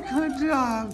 可这样。